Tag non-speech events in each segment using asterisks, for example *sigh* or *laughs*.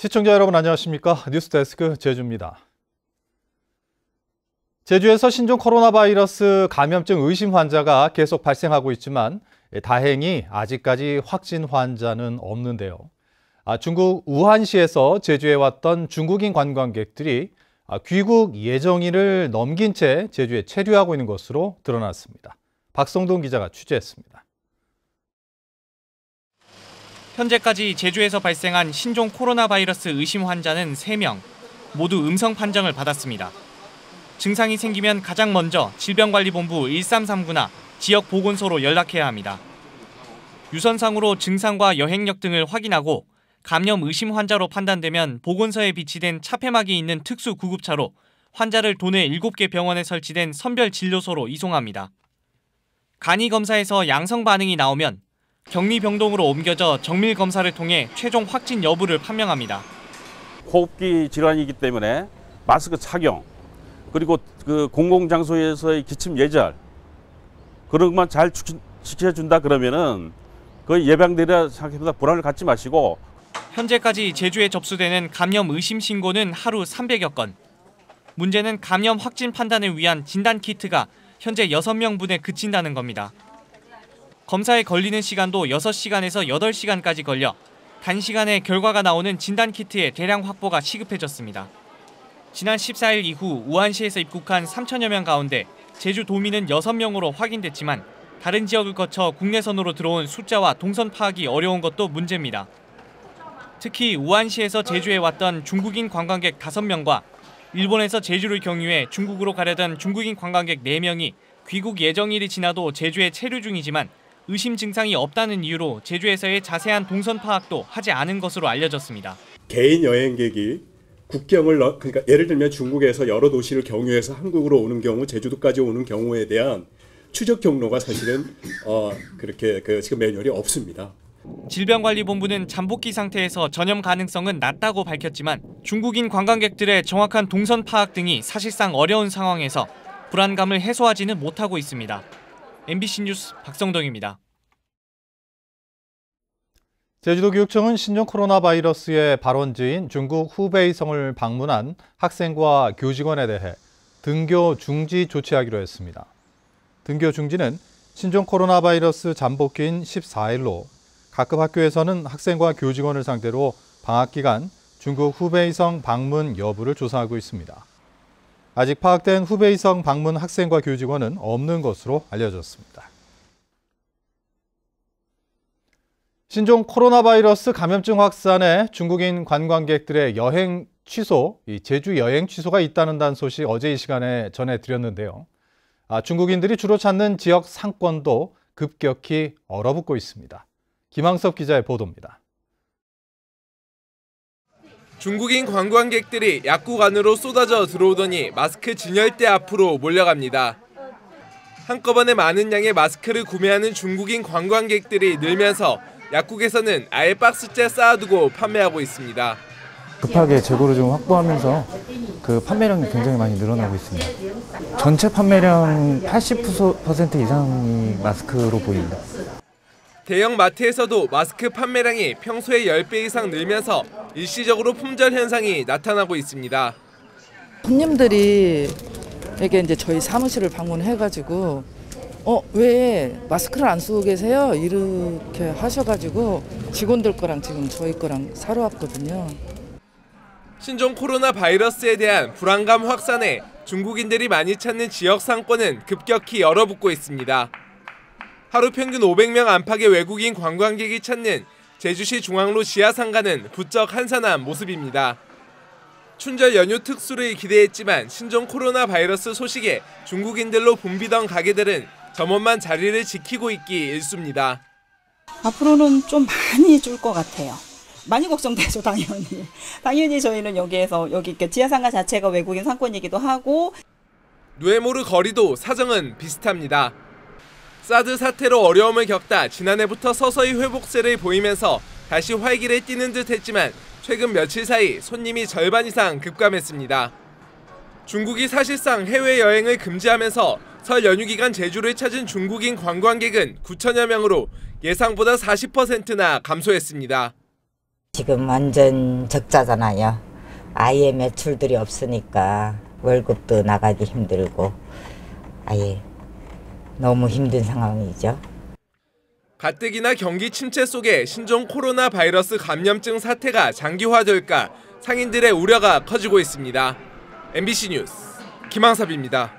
시청자 여러분 안녕하십니까? 뉴스데스크 제주입니다. 제주에서 신종 코로나 바이러스 감염증 의심 환자가 계속 발생하고 있지만 다행히 아직까지 확진 환자는 없는데요. 아, 중국 우한시에서 제주에 왔던 중국인 관광객들이 아, 귀국 예정일을 넘긴 채 제주에 체류하고 있는 것으로 드러났습니다. 박성동 기자가 취재했습니다. 현재까지 제주에서 발생한 신종 코로나 바이러스 의심 환자는 3명, 모두 음성 판정을 받았습니다. 증상이 생기면 가장 먼저 질병관리본부 1339나 지역 보건소로 연락해야 합니다. 유선상으로 증상과 여행력 등을 확인하고 감염 의심 환자로 판단되면 보건소에 비치된 차폐막이 있는 특수 구급차로 환자를 도내 7개 병원에 설치된 선별 진료소로 이송합니다. 간이 검사에서 양성 반응이 나오면 격리 병동으로 옮겨져 정밀 검사를 통해 최종 확진 여부를 판명합니다. 호흡기 질환이기 때문에 마스크 착용 그리고 그 공공 장소에서의 기침 예절 그런 것만 잘 지켜준다 그러면은 그 예방되리라 생각해보다 불안을 갖지 마시고 현재까지 제주에 접수되는 감염 의심 신고는 하루 300여 건. 문제는 감염 확진 판단을 위한 진단 키트가 현재 6명분에 그친다는 겁니다. 검사에 걸리는 시간도 6시간에서 8시간까지 걸려 단시간에 결과가 나오는 진단키트의 대량 확보가 시급해졌습니다. 지난 14일 이후 우한시에서 입국한 3천여 명 가운데 제주 도민은 6명으로 확인됐지만 다른 지역을 거쳐 국내선으로 들어온 숫자와 동선 파악이 어려운 것도 문제입니다. 특히 우한시에서 제주에 왔던 중국인 관광객 5명과 일본에서 제주를 경유해 중국으로 가려던 중국인 관광객 4명이 귀국 예정일이 지나도 제주에 체류 중이지만 의심 증상이 없다는 이유로 제주에서의 자세한 동선 파악도 하지 않은 것으로 알려졌습니다. 개인 여행객이 국경을 그러니까 예를 들면 중국에서 여러 도시를 경유해서 한국으로 오는 경우 제주도까지 오는 경우에 대한 추적 경로가 사실은 어, 그렇게 그 지금 매뉴얼이 없습니다. 질병관리본부는 잠복기 상태에서 전염 가능성은 낮다고 밝혔지만 중국인 관광객들의 정확한 동선 파악 등이 사실상 어려운 상황에서 불안감을 해소하지는 못하고 있습니다. MBC 뉴스 박성동입니다. 제주도교육청은 신종 코로나 바이러스의 발원지인 중국 후베이성을 방문한 학생과 교직원에 대해 등교 중지 조치하기로 했습니다. 등교 중지는 신종 코로나 바이러스 잠복기인 14일로 각급 학교에서는 학생과 교직원을 상대로 방학 기간 중국 후베이성 방문 여부를 조사하고 있습니다. 아직 파악된 후베이성 방문 학생과 교직원은 없는 것으로 알려졌습니다. 신종 코로나 바이러스 감염증 확산에 중국인 관광객들의 여행 취소, 제주 여행 취소가 있다는 소식 어제 이 시간에 전해드렸는데요. 아, 중국인들이 주로 찾는 지역 상권도 급격히 얼어붙고 있습니다. 김항섭 기자의 보도입니다. 중국인 관광객들이 약국 안으로 쏟아져 들어오더니 마스크 진열대 앞으로 몰려갑니다. 한꺼번에 많은 양의 마스크를 구매하는 중국인 관광객들이 늘면서 약국에서는 아예 박스째 쌓아두고 판매하고 있습니다. 급하게 재고를 좀 확보하면서 그 판매량이 굉장히 많이 늘어나고 있습니다. 전체 판매량 80% 이상이 마스크로 보입니다. 대형 마트에서도 마스크 판매량이 평소의 10배 이상 늘면서 일시적으로 품절 현상이 나타나고 있습니다. 손님들이 이게 이제 저희 사무실을 방문해가지고 어 왜 마스크를 안 쓰고 계세요? 이렇게 하셔가지고 직원들 거랑 지금 저희 거랑 사러 왔거든요. 신종 코로나 바이러스에 대한 불안감 확산에 중국인들이 많이 찾는 지역 상권은 급격히 얼어붙고 있습니다. 하루 평균 500명 안팎의 외국인 관광객이 찾는 제주시 중앙로 지하상가는 부쩍 한산한 모습입니다. 춘절 연휴 특수를 기대했지만 신종 코로나 바이러스 소식에 중국인들로 붐비던 가게들은 점원만 자리를 지키고 있기 일쑤입니다. 앞으로는 좀 많이 줄 것 같아요. 많이 걱정되죠, *laughs* 당연히. 당연히 저희는 여기에서 여기 지하상가 자체가 외국인 상권이기도 하고 누에모르 거리도 사정은 비슷합니다. 사드 사태로 어려움을 겪다 지난해부터 서서히 회복세를 보이면서 다시 활기를 띠는 듯 했지만 최근 며칠 사이 손님이 절반 이상 급감했습니다. 중국이 사실상 해외여행을 금지하면서 설 연휴 기간 제주를 찾은 중국인 관광객은 9천여 명으로 예상보다 40%나 감소했습니다. 지금 완전 적자잖아요. 아예 매출들이 없으니까 월급도 나가기 힘들고 아예 너무 힘든 상황이죠. 가뜩이나 경기 침체 속에 신종 코로나 바이러스 감염증 사태가 장기화될까 상인들의 우려가 커지고 있습니다. MBC 뉴스 김항섭입니다.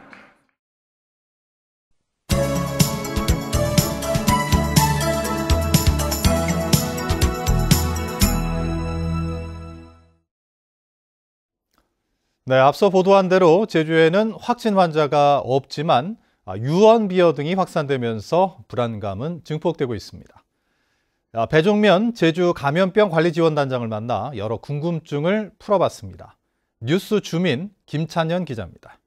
네, 앞서 보도한 대로 제주에는 확진 환자가 없지만 아, 유언 비어 등이 확산되면서 불안감은 증폭되고 있습니다. 아, 배종면 제주 감염병 관리 지원단장을 만나 여러 궁금증을 풀어봤습니다. 뉴스 주민 김찬현 기자입니다.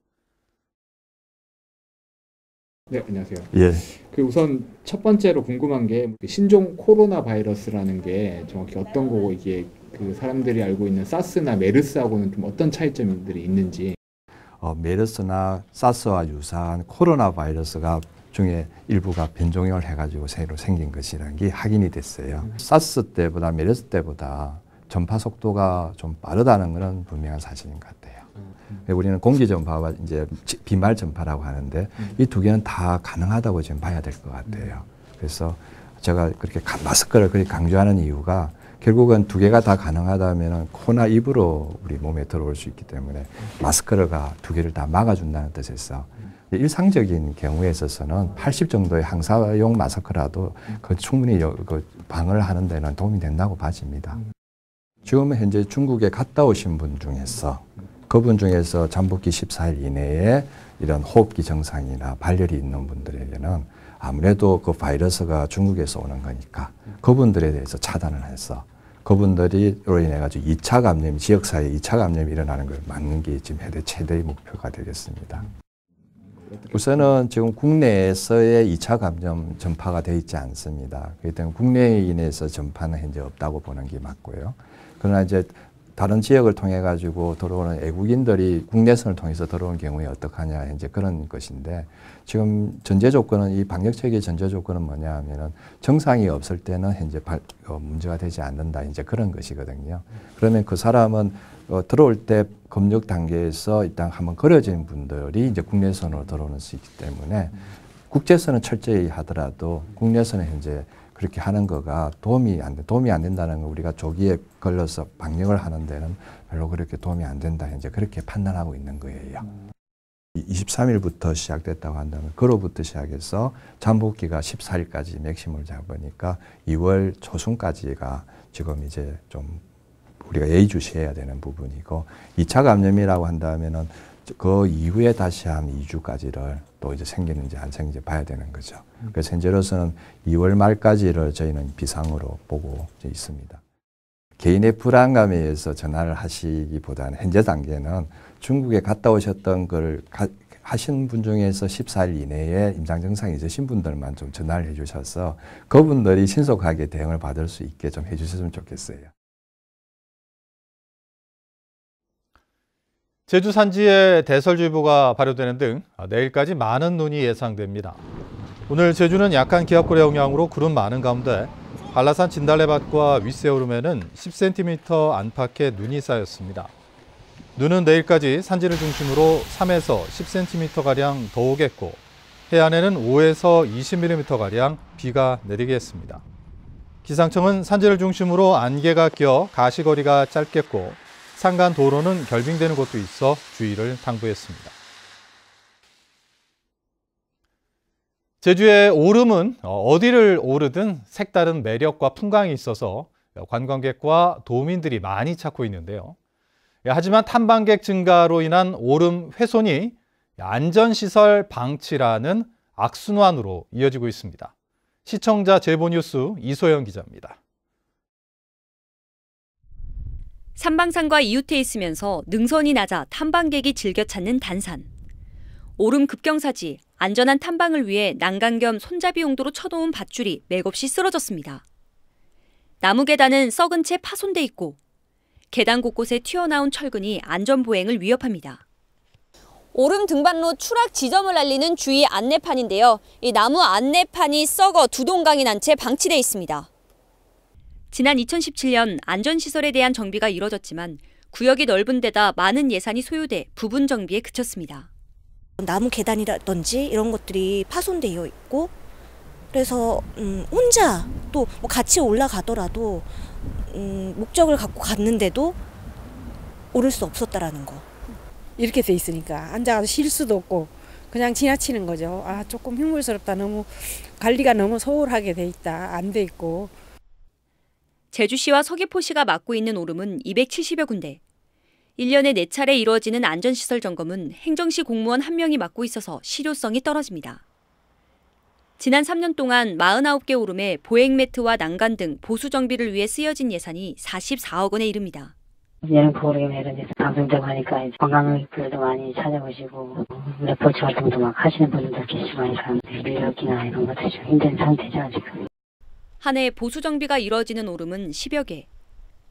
네, 안녕하세요. 예. 그 우선 첫 번째로 궁금한 게그 신종 코로나 바이러스라는 게 정확히 어떤 거고 이게 그 사람들이 알고 있는 사스나 메르스하고는 좀 어떤 차이점들이 있는지. 어, 메르스나 사스와 유사한 코로나 바이러스가 중에 일부가 변종을 해가지고 새로 생긴 것이라는 게 확인이 됐어요. 사스 때보다 메르스 때보다 전파 속도가 좀 빠르다는 것은 분명한 사실인 것 같아요. 우리는 공기 전파와 이제 지- 비말 전파라고 하는데 이두 개는 다 가능하다고 지금 봐야 될 것 같아요. 그래서 제가 그렇게 가- 마스크를 그렇게 강조하는 이유가 결국은 두 개가 다 가능하다면 코나 입으로 우리 몸에 들어올 수 있기 때문에 마스크가 두 개를 다 막아준다는 뜻에서 일상적인 경우에 있어서는 80 정도의 항사용 마스크라도 그 충분히 여- 그 방을 하는 데는 도움이 된다고 봐집니다. 지금 현재 중국에 갔다 오신 분 중에서 그분 중에서 잠복기 14일 이내에 이런 호흡기 증상이나 발열이 있는 분들에게는 아무래도 그 바이러스가 중국에서 오는 거니까 그분들에 대해서 차단을 해서 그분들이 로 인해 가지고 2차 감염, 지역사회 2차 감염이 일어나는 걸 막는 게 지금 해대 최대의 목표가 되겠습니다. 우선은 지금 국내에서의 2차 감염 전파가 되어 있지 않습니다. 그렇기 때문에 국내인에서 전파는 현재 없다고 보는 게 맞고요. 그러나 이제 다른 지역을 통해 가지고 들어오는 외국인들이 국내선을 통해서 들어오는 경우에 어떡하냐 이제 그런 것인데 지금 전제 조건은 이 방역 체계 전제 조건은 뭐냐 하면은 정상이 없을 때는 현재 발, 어, 문제가 되지 않는다 이제 그런 것이거든요. 그러면 그 사람은 어, 들어올 때 검역 단계에서 일단 한번 걸어진 분들이 이제 국내선으로 들어오는 수 있기 때문에 국제선은 철저히 하더라도 국내선은 현재 그렇게 하는 거가 도움이 안 돼. 도움이 안 된다는 건 우리가 조기에 걸러서 방역을 하는 데는 별로 그렇게 도움이 안 된다. 이제 그렇게 판단하고 있는 거예요. 23일부터 시작됐다고 한다면 그로부터 시작해서 잠복기가 14일까지 맥심을 잡으니까 2월 초순까지가 지금 이제 좀 우리가 예의주시해야 되는 부분이고 2차 감염이라고 한다면은 그 이후에 다시 한 2주까지를 또 이제 생기는지 안 생기는지 봐야 되는 거죠. 그래서 현재로서는 2월 말까지를 저희는 비상으로 보고 있습니다. 개인의 불안감에 의해서 전화를 하시기보다는 현재 단계는 중국에 갔다 오셨던 걸 가- 하신 분 중에서 14일 이내에 임상 증상이 있으신 분들만 좀 전화를 해 주셔서 그분들이 신속하게 대응을 받을 수 있게 좀 해 주셨으면 좋겠어요. 제주 산지에 대설주의보가 발효되는 등 아, 내일까지 많은 눈이 예상됩니다. 오늘 제주는 약한 기압골의 영향으로 구름 많은 가운데 한라산 진달래밭과 윗세오름에는 10cm 안팎의 눈이 쌓였습니다. 눈은 내일까지 산지를 중심으로 3에서 10cm가량 더 오겠고 해안에는 5에서 20mm가량 비가 내리겠습니다. 기상청은 산지를 중심으로 안개가 껴 가시거리가 짧겠고 산간 도로는 결빙되는 곳도 있어 주의를 당부했습니다. 제주의 오름은 어디를 오르든 색다른 매력과 풍광이 있어서 관광객과 도민들이 많이 찾고 있는데요. 하지만 탐방객 증가로 인한 오름 훼손이 안전시설 방치라는 악순환으로 이어지고 있습니다. 시청자 제보 뉴스 이소영 기자입니다. 산방산과 이웃해 있으면서 능선이 낮아 탐방객이 즐겨 찾는 단산. 오름 급경사지 안전한 탐방을 위해 난간 겸 손잡이 용도로 쳐놓은 밧줄이 맥없이 쓰러졌습니다. 나무 계단은 썩은 채 파손돼 있고 계단 곳곳에 튀어나온 철근이 안전보행을 위협합니다. 오름 등반로 추락 지점을 알리는 주의 안내판인데요. 이 나무 안내판이 썩어 두동강이 난 채 방치돼 있습니다. 지난 2017년 안전시설에 대한 정비가 이뤄졌지만 구역이 넓은 데다 많은 예산이 소요돼 부분 정비에 그쳤습니다. 나무 계단이라든지 이런 것들이 파손되어 있고 그래서 음, 혼자 또 뭐 같이 올라가더라도 음, 목적을 갖고 갔는데도 오를 수 없었다라는 거. 이렇게 돼 있으니까 앉아서 쉴 수도 없고 그냥 지나치는 거죠. 아 조금 흉물스럽다. 너무 관리가 너무 소홀하게 돼 있다. 안 돼 있고. 제주시와 서귀포시가 맡고 있는 오름은 270여 군데. 1년에 4차례 이루어지는 안전시설 점검은 행정시 공무원 1명이 맡고 있어서 실효성이 떨어집니다. 지난 3년 동안 49개 오름에 보행 매트와 난간 등 보수 정비를 위해 쓰여진 예산이 44억 원에 이릅니다. 이런 데서 방송되고 하니까 관광객들도 많이 찾아오시고 레포츠 활동도 막 하시는 분들도 계시고 하니까 인력이나 이런 것들이 좀 힘든 상태죠 지금. 한 해 보수 정비가 이뤄지는 오름은 10여 개.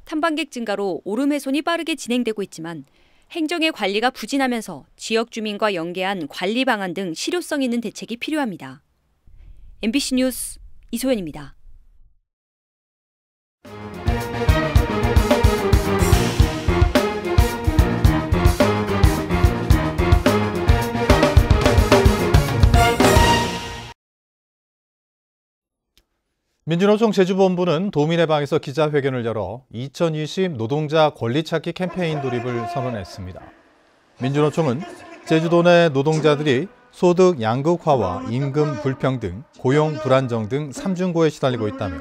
탐방객 증가로 오름 훼손이 빠르게 진행되고 있지만 행정의 관리가 부진하면서 지역 주민과 연계한 관리 방안 등 실효성 있는 대책이 필요합니다. MBC 뉴스 이소연입니다. 민주노총 제주본부는 도민의 방에서 기자회견을 열어 2020 노동자 권리찾기 캠페인 돌입을 선언했습니다. 민주노총은 제주도 내 노동자들이 소득 양극화와 임금 불평등, 고용 불안정 등 삼중고에 시달리고 있다며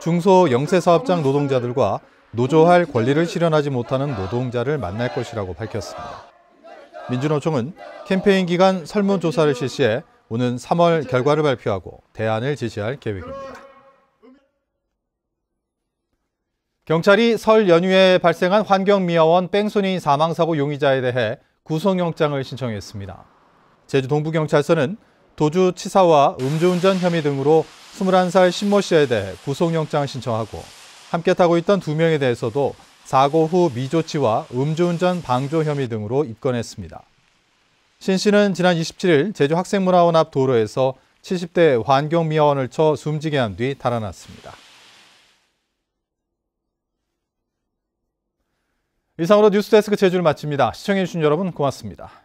중소 영세사업장 노동자들과 노조할 권리를 실현하지 못하는 노동자를 만날 것이라고 밝혔습니다. 민주노총은 캠페인 기간 설문조사를 실시해 오는 3월 결과를 발표하고 대안을 제시할 계획입니다. 경찰이 설 연휴에 발생한 환경미화원 뺑소니 사망사고 용의자에 대해 구속영장을 신청했습니다. 제주 동부경찰서는 도주 치사와 음주운전 혐의 등으로 21살 신모 씨에 대해 구속영장을 신청하고 함께 타고 있던 두 명에 대해서도 사고 후 미조치와 음주운전 방조 혐의 등으로 입건했습니다. 신 씨는 지난 27일 제주 학생문화원 앞 도로에서 70대 환경미화원을 쳐 숨지게 한 뒤 달아났습니다. 이상으로 뉴스데스크 제주를 마칩니다. 시청해주신 여러분 고맙습니다.